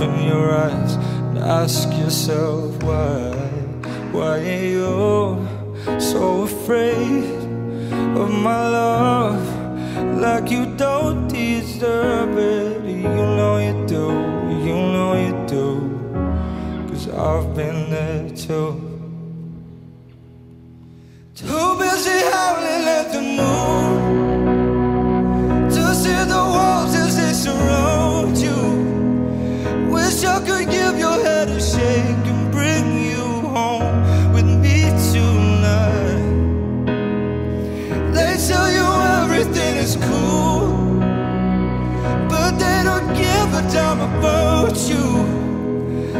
open your eyes and ask yourself why, why are you so afraid of my love? Like you don't deserve it. You know you do, you know you do. Cause I've been there too. Too busy howling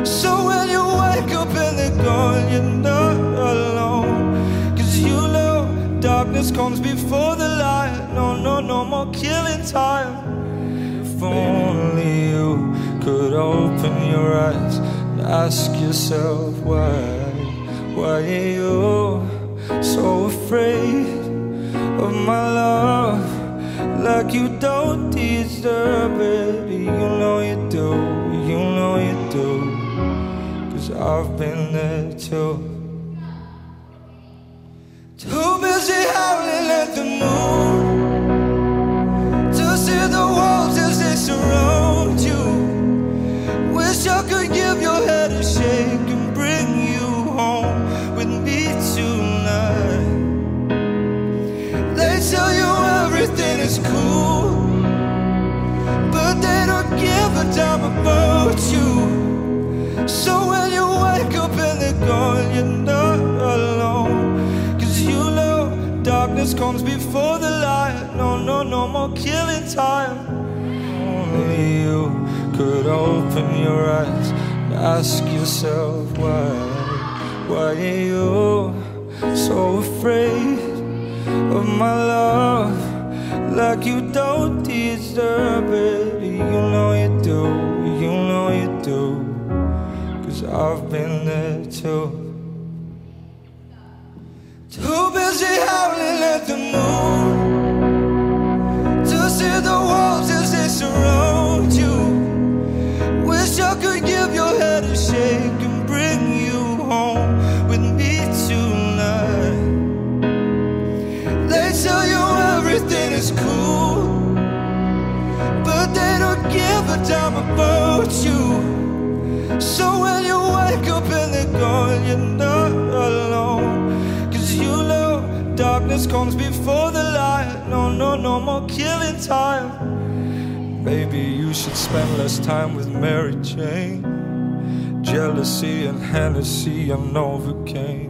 So when you wake up and they're gone, you're not alone. Cause you know darkness comes before the light. No, no, no more killing time. If only you could open your eyes and ask yourself why, why are you so afraid of my love? Like you don't deserve it. You know you do, you know I've been there too. Too busy howling at the moon to see the walls as they surround you. Wish I could give your head a shake and bring you home with me tonight. They tell you everything is cool, but they don't give a damn about you. So when you wake up and they're gone, you're not alone. Cause you know darkness comes before the light. No, no, no more killing time. Only you could open your eyes and ask yourself why. Why are you so afraid of my love? Like you don't deserve it. You know I've been there too. Too busy howling at the moon to see the walls as they surround you. Wish I could give your head a shake and bring you home with me tonight. They tell you everything is cool, but they don't give a damn about you. So when you wake up and they're gone, you're not alone. Cause you know darkness comes before the light. No, no, no more killing time. Maybe you should spend less time with Mary Jane. Jealousy and Hennessy and Novocaine.